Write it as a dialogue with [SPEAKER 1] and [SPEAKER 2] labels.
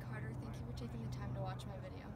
[SPEAKER 1] Carter. Thank you for taking the time to watch my video.